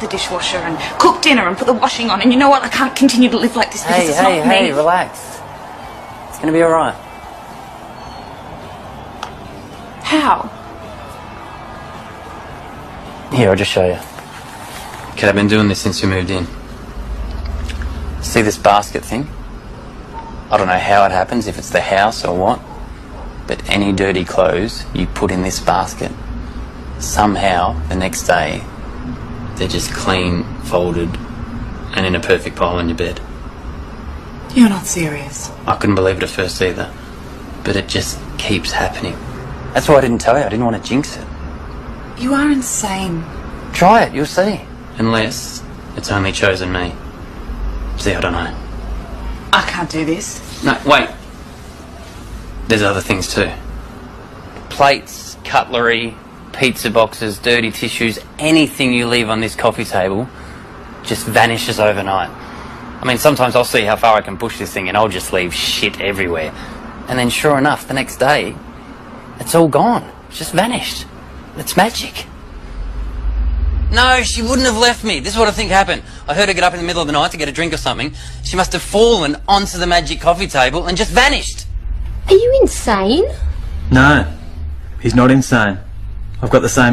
the dishwasher and cook dinner and put the washing on. And you know what? I can't continue to live like this because Hey, it's hey, not hey, me. relax. It's gonna be alright. How? Here, I'll just show you. Okay, I've been doing this since we moved in. See this basket thing? I don't know how it happens, if it's the house or what, but any dirty clothes you put in this basket, somehow the next day They're just clean, folded, and in a perfect pile on your bed. You're not serious. I couldn't believe it at first either. But it just keeps happening. That's why I didn't tell you. I didn't want to jinx it. You are insane. Try it, you'll see. Unless it's only chosen me. See, I don't know. I can't do this. No, wait. There's other things too. Plates, cutlery, pizza boxes, dirty tissues, anything you leave on this coffee table just vanishes overnight. I mean, sometimes I'll see how far I can push this thing and I'll just leave shit everywhere. And then sure enough, the next day, it's all gone. It's just vanished. It's magic. No, she wouldn't have left me. This is what I think happened. I heard her get up in the middle of the night to get a drink or something. She must have fallen onto the magic coffee table and just vanished. Are you insane? No, he's not insane. I've got the same